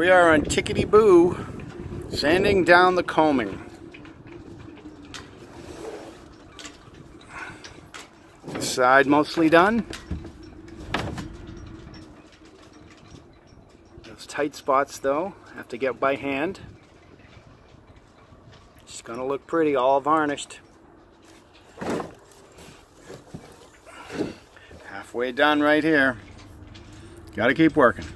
We are on Tikiti boo, sanding down the coaming. side mostly done. Those tight spots though, have to get by hand. It's gonna look pretty, all varnished. Halfway done right here. Gotta keep working.